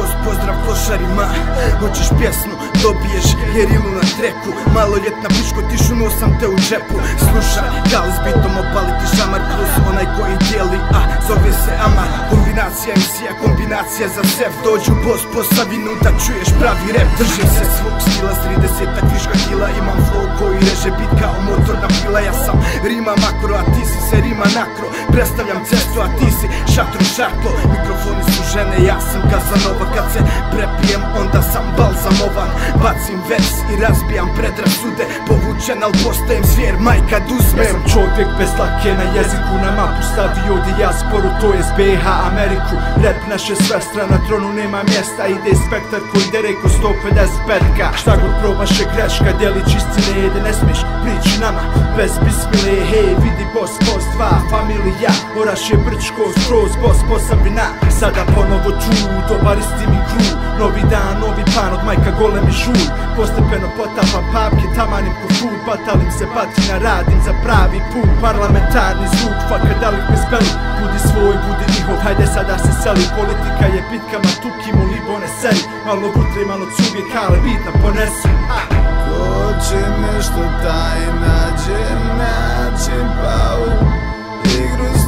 boss, pozdrav klošarima Hoćeš pjesmu, dobiješ gerilu na treku. Maloljetna piško tišu nosam te u džepu. Slušaj, gal s bitom opaliti šamar onaj koji dijeli, zove se Amar Kombinacija emisija, kombinacija za sef. Dođu boss Posavinu da čuješ pravi rap Držim se svog stila s 30 viška kila. Imam flow koji reže bit kao motorna pila. Ja sam rima makro, a ti si se rima nakro. Predstavljam cestu, a ti si šatro šatlo Mikrofoni su žene, ja sam Kazanova. Kad se prepijem, onda sam balzamovan Bacim vers i razbijam predrasude. Povučen, al postajem zvijer, majka uzmem Ja sam čovjek bez lake na jeziku Na mapu stavio dijasporu, to je BH Ameriku. Rap naše svestra, na tronu nema mjesta. Ide spektar koji dere ko 155 Šta god probaše greška, djelić istine Jede ne smiješ prići nama. Bez bismile, hej, vidi boss, boss, dva familija. Oraš je brčko, skroz, boss, posabina Sada ponovo ču, dobaristi mi kru Novi dan, novi plan, od majka golem i žulj Postepeno potapam papke, tamanim ko food Batalim se batina, radim za pravi put Parlamentarni zvuk, faka dalek bez beli Budi svoj, budi njihov, hajde sada se seli. Politika je bitkama, tukimo libone seri Malo vutre, malo cuge, kale, bitna ponesi. Ko će nešto taj nađe način pa u igru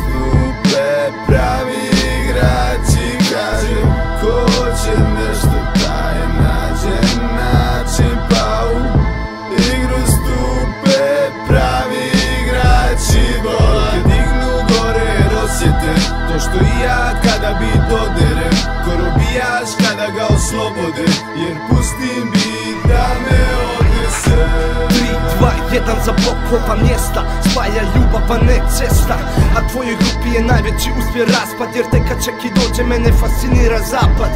oslobode jer pustim bit da me odnese. 3, 2, 1 za blokova mjesta Spaja ljubav, a ne cesta. A tvojoj grupi je najveći uspjeh raspad Jer tek kad čak i dođe mene fascinira zapad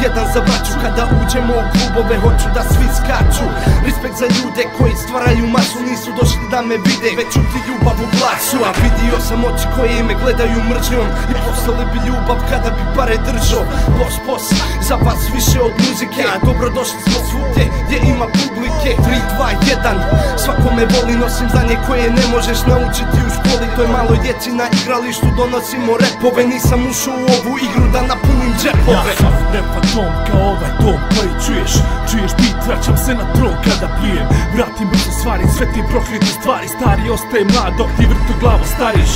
3, 2, 1 za braću. Kada uđemo u klubove hoću da svi skaču. Respekt za ljude koji stvaraju masu Nisu došli da me vide već čuti ljubav u glasu A vidio sam oči koje me gledaju mržnjom I poslali bi ljubav kada bi pare držao. Boss, boss, za vas više od muzike. Dobrodošli smo svugdje gdje ima publike. 3, 2, 1 Svako me voli, nosim znanje koje ne možeš naučiti u školi. To je maloj djeci na igralištu donosimo repove. Nisam ušao u ovu igru da napunim Ja sam refatom kao ovaj dom koji čuješ. Čuješ bit, vraćam se na tron kada plijem. Vratim brzo stvari, sve ti proklete stvari. Stari ostaje mlad dok ti vrto glavo stariš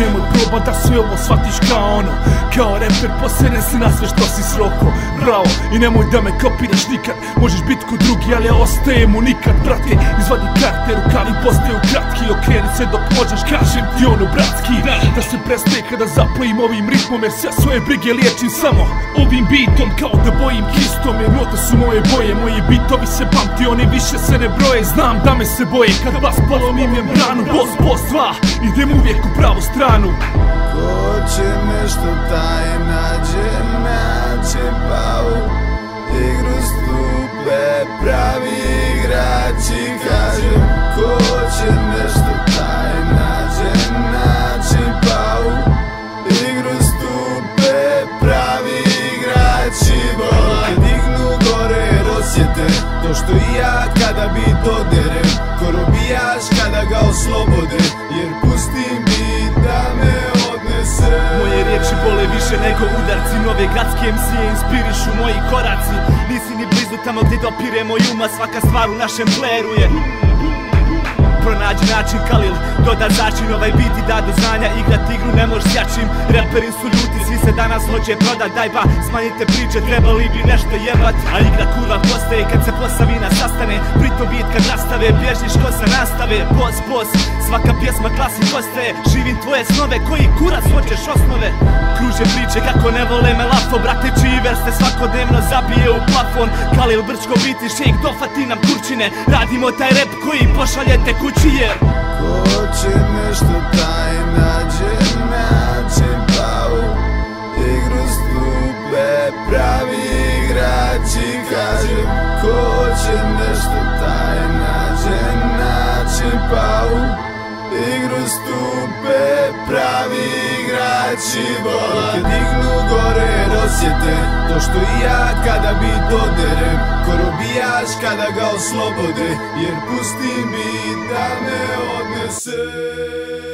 nemoj proba da sve ovo shvatiš kao ono Kao reper poseren si na sve što si sroko Bravo, i nemoj da me kopiraš nikad Možeš bit ko drugi, ali ja ostajem nikad Brate, izvadi karte, rukavi postaju kratki Okreni se dok možeš, kažem ti ono bratski Da se prestaje kada zapojim ovim ritmom Jer sve svoje brige liječim samo ovim bitom Kao da bojim kistom jer note su moje boje Moji bitovi se pamti, oni više se ne broje. Znam da me se boje kad vas polomim branu. Boss, boss, dva, idem uvijek u pravu stranu Ko će nešto taj nađe način pa u igru stupe pravi igrači kaže Ko će nešto taj nađe način pa u igru stupe pravi igrači Vola. Dignu gore osjete to što i ja kada bi doderem Korobijaš kada ga oslobode nego udarci Nove gradske MC'e inspirišu moji koraci Nisi ni blizu tamo gdje dopire moj uma Svaka stvar u našem pleru je Pronađi način Kalil, doda začin ovaj bit i da do znanja Igrat igru ne možeš jačim, reperi su ljuti Svi se danas hoće prodat, daj ba Smanjite priče, trebali bi nešto jebat A igra kurva postaje kad se posavina sastane Pritom bit kad nastave, bježiš ko se nastave. Boss, boss, svaka pjesma klasik ostaje Živim tvoje snove, koji kurac hoćeš osnove? Kruže priče kako ne vole me lafo Brate čiji se svakodnevno zabije u plafon? Kalil Brčko biti šejk, dofati nam kurčine. Radimo taj rap koji pošaljete kući jer Ko će nešto taj nađe način pa u igru stupe pravi igrači kaže Ko će nešto taj nađe način pa u igru stupe pravi igrači Vola dignu gore osjete to što i ja kada bi doderem Korobijaš kada ga oslobode. Jer pustim bit da me odnese